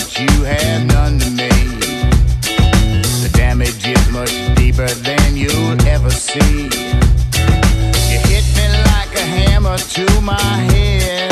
but you have done to me. The damage is much deeper than you'll ever see. You hit me like a hammer to my head.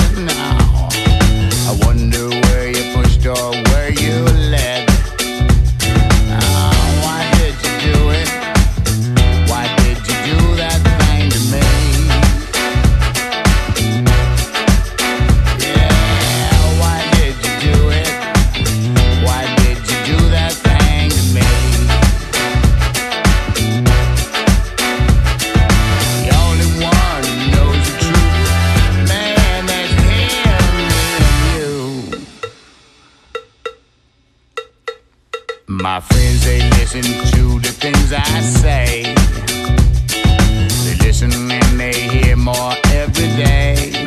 My friends, they listen to the things I say. They listen and they hear more every day.